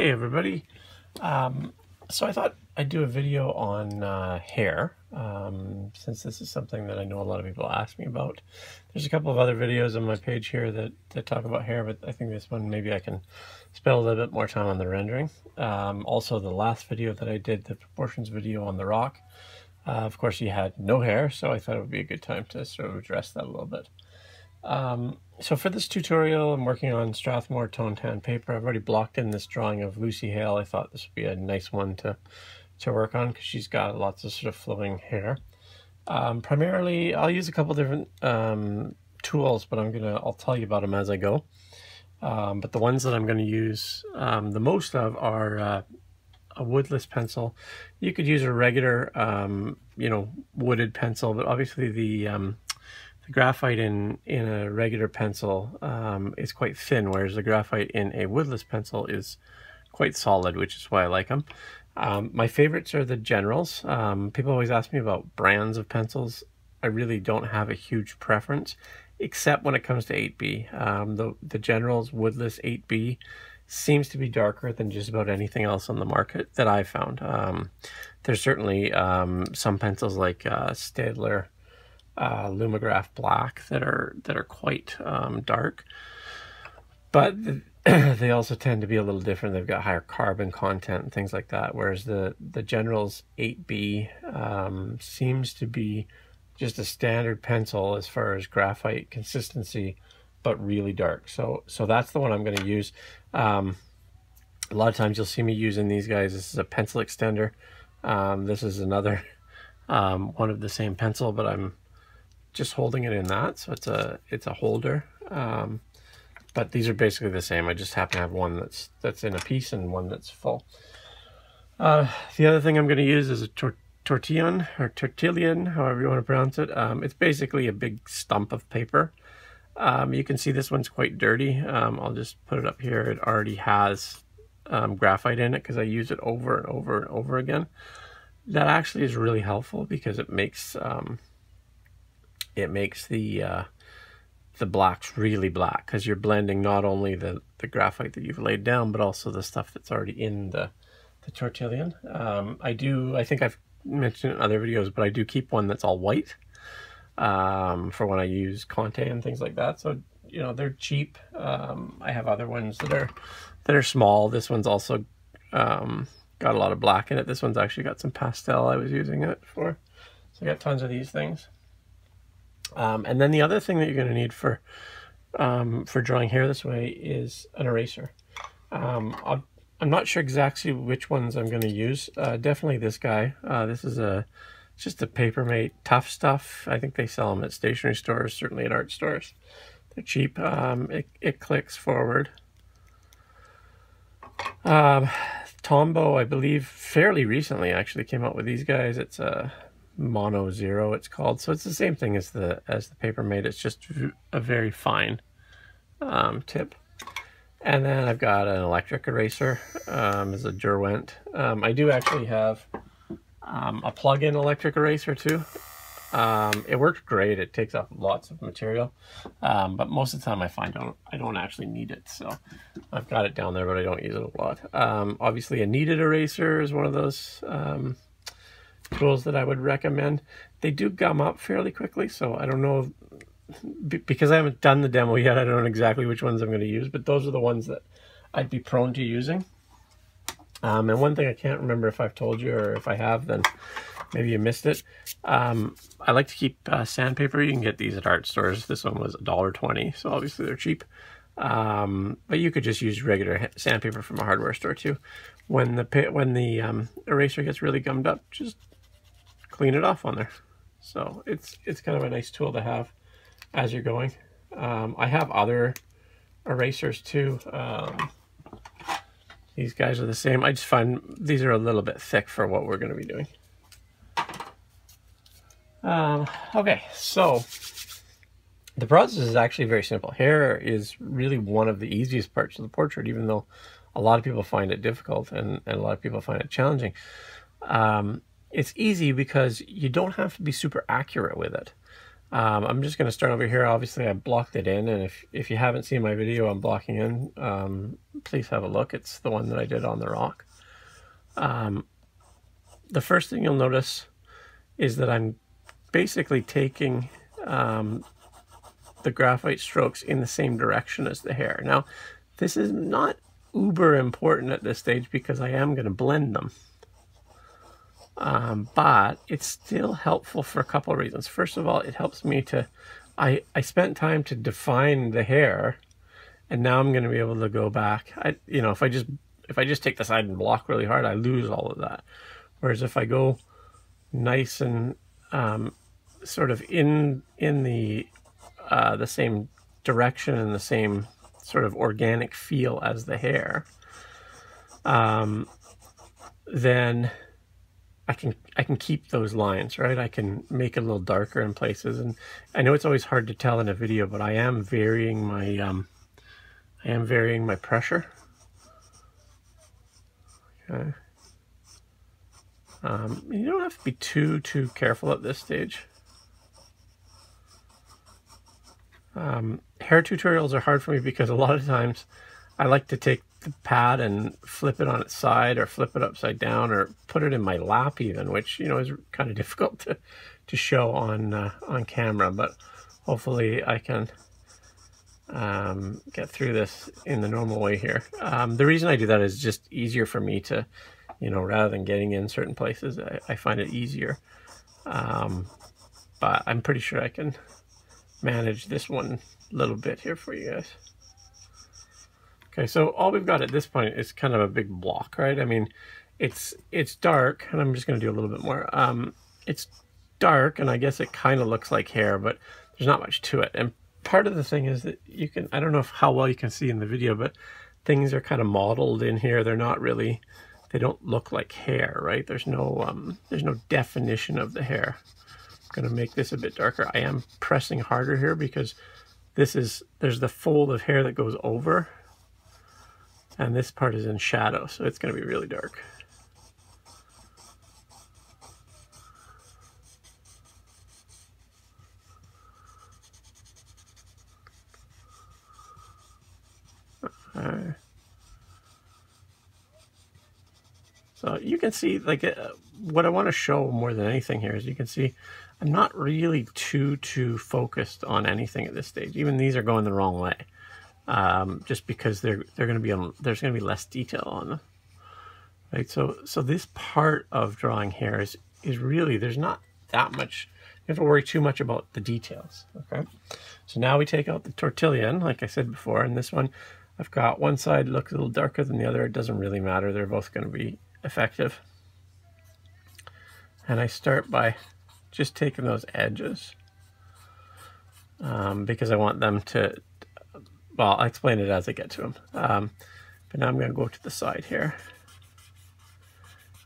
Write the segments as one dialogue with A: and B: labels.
A: Hey everybody. Um, so I thought I'd do a video on uh, hair, um, since this is something that I know a lot of people ask me about. There's a couple of other videos on my page here that, that talk about hair, but I think this one maybe I can spend a little bit more time on the rendering. Um, also, the last video that I did, the proportions video on the rock, uh, of course he had no hair, so I thought it would be a good time to sort of address that a little bit. Um, so for this tutorial, I'm working on Strathmore Toned Tan paper. I've already blocked in this drawing of Lucy Hale. I thought this would be a nice one to, to work on because she's got lots of sort of flowing hair. Um, primarily, I'll use a couple different um, tools, but I'm gonna I'll tell you about them as I go. Um, but the ones that I'm to use um, the most of are uh, a woodless pencil. You could use a regular, um, you know, wooded pencil, but obviously the um, graphite in, in a regular pencil um, is quite thin, whereas the graphite in a woodless pencil is quite solid, which is why I like them. Um, my favorites are the Generals. Um, people always ask me about brands of pencils. I really don't have a huge preference, except when it comes to 8B. Um, the, the Generals Woodless 8B seems to be darker than just about anything else on the market that I've found. Um, there's certainly um, some pencils like uh, Staedtler uh, Lumograph Black that are that are quite um, dark, but they also tend to be a little different. They've got higher carbon content and things like that. Whereas the the General's 8B um, seems to be just a standard pencil as far as graphite consistency, but really dark. So so that's the one I'm going to use. Um, a lot of times you'll see me using these guys. This is a pencil extender. Um, this is another um, one of the same pencil, but I'm just holding it in that. So it's a it's a holder. Um, but these are basically the same. I just happen to have one that's that's in a piece and one that's full. Uh, the other thing I'm going to use is a tor tortillon or tortillion, however you want to pronounce it. Um, it's basically a big stump of paper. Um, you can see this one's quite dirty. Um, I'll just put it up here. It already has um, graphite in it because I use it over and over and over again. That actually is really helpful because it makes um, it makes the uh, the blacks really black because you're blending not only the, the graphite that you've laid down, but also the stuff that's already in the, the tortillon. Um, I do, I think I've mentioned in other videos, but I do keep one that's all white um, for when I use Conte and things like that. So, you know, they're cheap. Um, I have other ones that are, that are small. This one's also um, got a lot of black in it. This one's actually got some pastel I was using it for. So I got tons of these things. Um, and then the other thing that you're going to need for um, for drawing hair this way is an eraser. Um, i am not sure exactly which ones I'm going to use. Uh, definitely this guy. Uh, this is a just a Papermate Tough Stuff. I think they sell them at stationery stores, certainly at art stores. They're cheap. Um, it, it clicks forward. Um, Tombow, I believe, fairly recently actually came out with these guys. It's a mono zero it's called. So it's the same thing as the as the Papermate it's just a very fine um, tip. And then I've got an electric eraser um, as a Derwent. Um, I do actually have um, a plug-in electric eraser too. Um, it works great. It takes off lots of material. Um, but most of the time I find I don't, I don't actually need it. So I've got it down there but I don't use it a lot. Obviously a kneaded eraser is one of those tools that I would recommend. They do gum up fairly quickly, so I don't know, if, because I haven't done the demo yet, I don't know exactly which ones I'm going to use, but those are the ones that I'd be prone to using. Um, and one thing I can't remember if I've told you or if I have, then maybe you missed it. Um, I like to keep uh, sandpaper. You can get these at art stores. This one was $1.20, so obviously they're cheap. Um, but you could just use regular sandpaper from a hardware store too. When the when the um, eraser gets really gummed up, just clean it off on there. So it's it's kind of a nice tool to have as you're going. Um, I have other erasers too. Um, these guys are the same. I just find these are a little bit thick for what we're going to be doing. Um, okay, so the process is actually very simple. Hair is really one of the easiest parts of the portrait, even though a lot of people find it difficult and, and a lot of people find it challenging. Um, it's easy because you don't have to be super accurate with it. Um, I'm just going to start over here. Obviously, I blocked it in, and if, if you haven't seen my video on blocking in, um, please have a look. It's the one that I did on the rock. Um, the first thing you'll notice is that I'm basically taking um, the graphite strokes in the same direction as the hair. Now, this is not uber important at this stage because I am going to blend them. Um, but it's still helpful for a couple of reasons. First of all, it helps me to, I, I spent time to define the hair and now I'm going to be able to go back. I, you know, if I just, if I just take the side and block really hard, I lose all of that. Whereas if I go nice and um, sort of in, in the, uh, the same direction and the same sort of organic feel as the hair, um, then I can I can keep those lines, right? I can make it a little darker in places, and I know it's always hard to tell in a video, but I am varying my um, I am varying my pressure. Okay. Um, you don't have to be too too careful at this stage. Um, hair tutorials are hard for me because a lot of times I like to take pad and flip it on its side or flip it upside down or put it in my lap even, which, you know, is kind of difficult to, to show on, uh, on camera, but hopefully I can um, get through this in the normal way here. Um, the reason I do that is just easier for me to, you know, rather than getting in certain places, I, I find it easier. Um, but I'm pretty sure I can manage this one little bit here for you guys. Okay, so all we've got at this point is kind of a big block, right? I mean, it's it's dark, and I'm just going to do a little bit more. Um, it's dark, and I guess it kind of looks like hair, but there's not much to it. And part of the thing is that you can, I don't know how well you can see in the video, but things are kind of modeled in here. They're not really, they don't look like hair, right? There's no, um, there's no definition of the hair. I'm going to make this a bit darker. I am pressing harder here because this is, there's the fold of hair that goes over and this part is in shadow, so it's going to be really dark. So you can see, like, uh, what I want to show more than anything here is you can see I'm not really too, too focused on anything at this stage. Even these are going the wrong way um, just because they're they're going to be on, there's going to be less detail on them, right? So so this part of drawing hair is is really there's not that much. You have to worry too much about the details. Okay, so now we take out the tortillon, like I said before, and this one I've got one side looks a little darker than the other. It doesn't really matter. They're both going to be effective. And I start by just taking those edges um, because I want them to, well, I'll explain it as I get to them. Um, but now I'm going to go to the side here.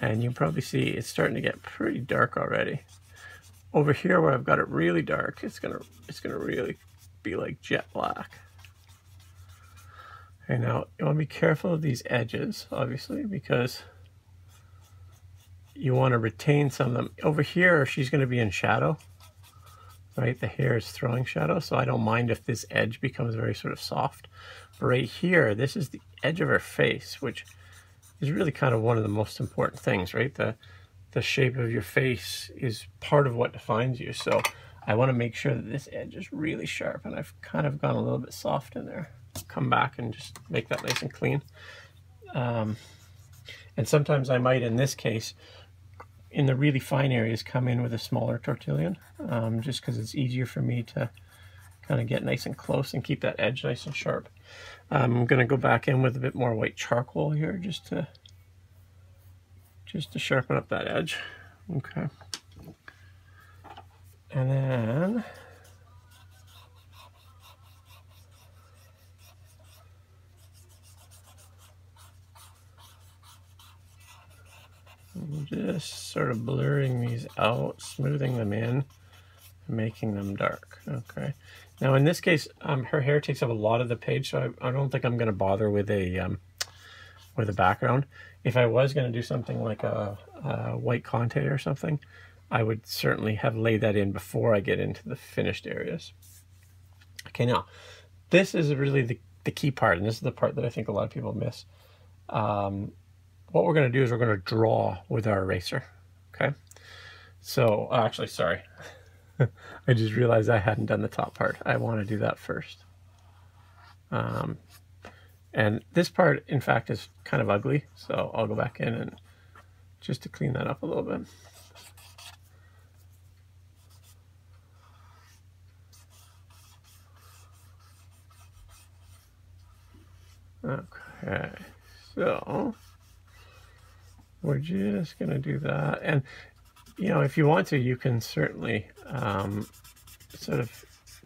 A: And you probably see it's starting to get pretty dark already. Over here where I've got it really dark, it's gonna it's gonna really be like jet black. Okay, now you want to be careful of these edges, obviously, because you want to retain some of them. Over here, she's going to be in shadow right? The hair is throwing shadow, so I don't mind if this edge becomes very sort of soft. But right here, this is the edge of her face, which is really kind of one of the most important things, right? The, the shape of your face is part of what defines you. So I want to make sure that this edge is really sharp, and I've kind of gone a little bit soft in there. Come back and just make that nice and clean. Um, and sometimes I might, in this case, in the really fine areas come in with a smaller tortillon um, just because it's easier for me to kind of get nice and close and keep that edge nice and sharp. I'm going to go back in with a bit more white charcoal here just to just to sharpen up that edge. Okay. And then just sort of blurring these out, smoothing them in, making them dark. Okay. Now in this case, um, her hair takes up a lot of the page, so I, I don't think I'm going to bother with a um, with a background. If I was going to do something like a, a, white Conte or something, I would certainly have laid that in before I get into the finished areas. Okay, now, this is really the, the key part, and this is the part that I think a lot of people miss. Um, what we're going to do is we're going to draw with our eraser, okay? So, actually, sorry. I just realized I hadn't done the top part. I want to do that first. Um, and this part, in fact, is kind of ugly, so I'll go back in and just to clean that up a little bit. Okay, so we're just going to do that. And, you know, if you want to, you can certainly um, sort of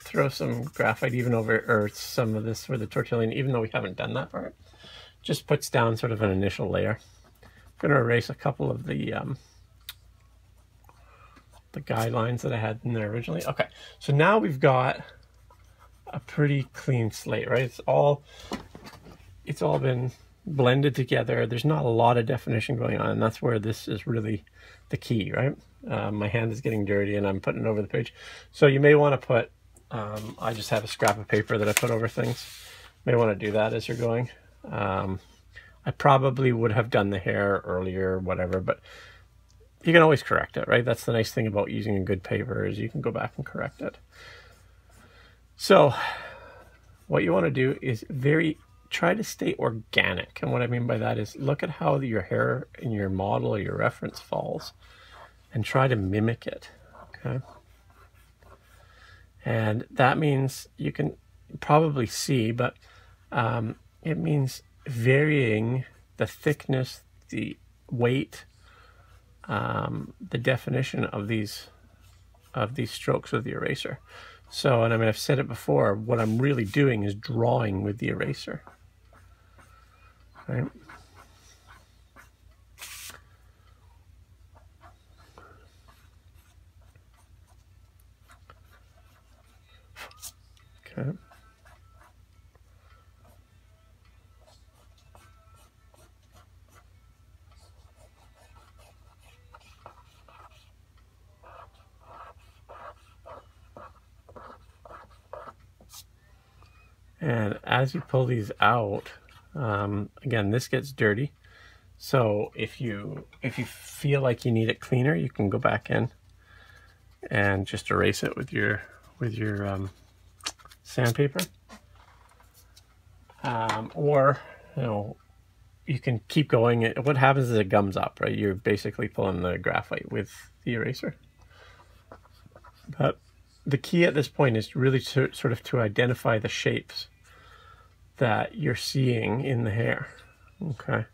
A: throw some graphite even over, or some of this for the tortillon, even though we haven't done that part. Just puts down sort of an initial layer. I'm going to erase a couple of the um, the guidelines that I had in there originally. Okay, so now we've got a pretty clean slate, right? It's all it's all been blended together. There's not a lot of definition going on, and that's where this is really the key, right? Uh, my hand is getting dirty and I'm putting it over the page. So you may want to put, um, I just have a scrap of paper that I put over things. May want to do that as you're going. Um, I probably would have done the hair earlier, whatever, but you can always correct it, right? That's the nice thing about using a good paper is you can go back and correct it. So what you want to do is very try to stay organic. And what I mean by that is look at how your hair in your model or your reference falls and try to mimic it. Okay. And that means you can probably see, but um, it means varying the thickness, the weight, um, the definition of these of these strokes with the eraser. So, and I mean, I've said it before, what I'm really doing is drawing with the eraser right? Okay. And as you pull these out, um, again, this gets dirty. So if you if you feel like you need it cleaner, you can go back in and just erase it with your with your um, sandpaper. Um, or you know you can keep going. What happens is it gums up, right? You're basically pulling the graphite with the eraser. But the key at this point is really to, sort of to identify the shapes that you're seeing in the hair. Okay.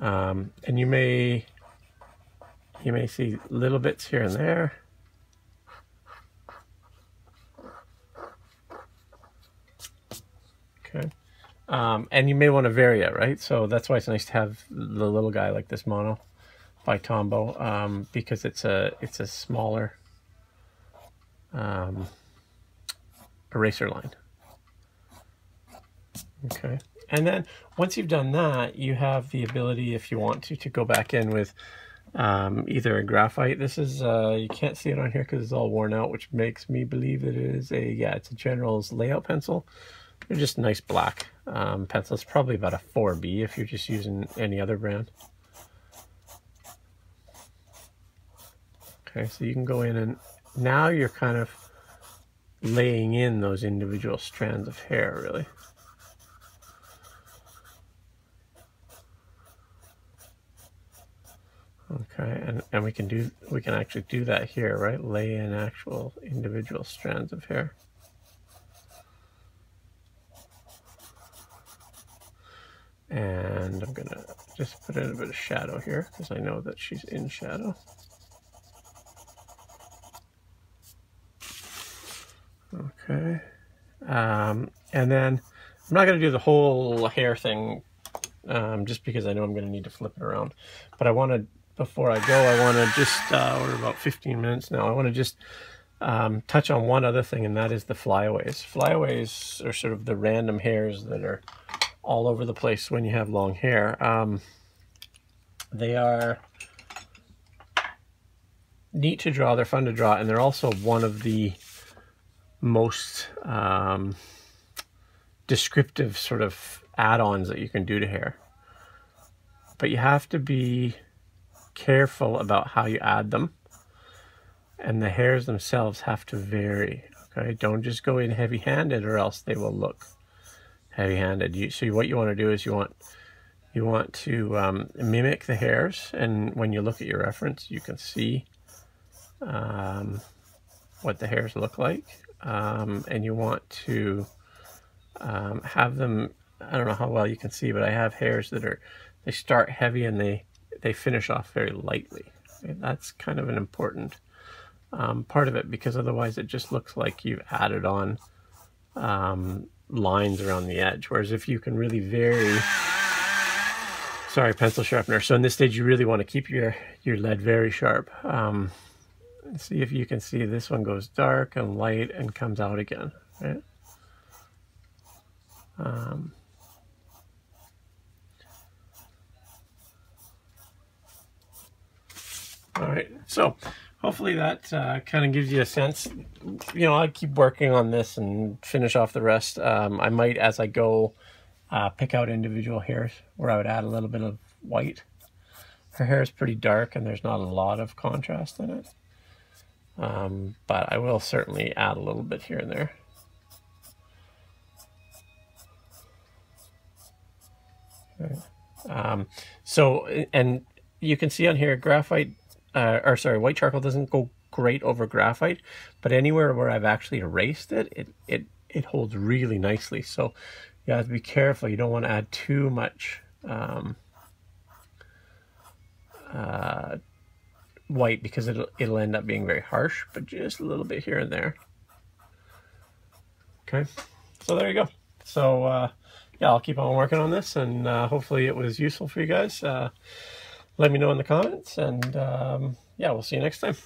A: Um, and you may you may see little bits here and there. Okay. Um, and you may want to vary it, right? So that's why it's nice to have the little guy like this mono by Tombow um, because it's a it's a smaller um, eraser line. Okay. And then once you've done that, you have the ability, if you want to, to go back in with um, either a graphite. This is, uh, you can't see it on here because it's all worn out, which makes me believe it is a, yeah, it's a General's layout pencil. They're just nice black um, pencils, probably about a 4B if you're just using any other brand. Okay, so you can go in and now you're kind of laying in those individual strands of hair, really. Okay, and, and we can do we can actually do that here, right? Lay in actual individual strands of hair. And I'm gonna just put in a bit of shadow here because I know that she's in shadow. Okay. Um, and then I'm not to do the whole hair thing um, just because I know I'm to need to flip it around. But I want to before I go, I want to just, uh, we're about 15 minutes now, I want to just um, touch on one other thing, and that is the flyaways. Flyaways are sort of the random hairs that are all over the place when you have long hair. Um, they are neat to draw, they're fun to draw, and they're also one of the most um, descriptive sort of add-ons that you can do to hair. But you have to be careful about how you add them. And the hairs themselves have to vary. Okay, don't just go in heavy-handed or else they will look heavy-handed. You, so what you want to do is you want you want to um, mimic the hairs, and when you look at your reference, you can see um, what the hairs look like. Um, and you want to um, have them, I don't know how well you can see, but I have hairs that are, they start heavy and they, they finish off very lightly. Okay, that's kind of an important um, part of it because otherwise it just looks like you've added on um, lines around the edge. Whereas if you can really vary, sorry, pencil sharpener. So in this stage, you really want to keep your, your lead very sharp. Um, see if you can see this one goes dark and light and comes out again, right? Um, all right, so hopefully that uh, kind of gives you a sense. You know, I keep working on this and finish off the rest. Um, I might, as I go, uh, pick out individual hairs where I would add a little bit of white. Her hair is pretty dark and there's not a lot of contrast in it. Um, but I will certainly add a little bit here and there. Um, so, and you can see on here, graphite, uh, or sorry, white charcoal doesn't go great over graphite, but anywhere where I've actually erased it, it, it, it holds really nicely. So you have to be careful. You don't want to add too much um, uh, white because it'll, it'll end up being very harsh, but just a little bit here and there. Okay, so there you go. So uh, yeah, I'll keep on working on this and uh, hopefully it was useful for you guys. Let me know in the comments and um, yeah, we'll see you next time.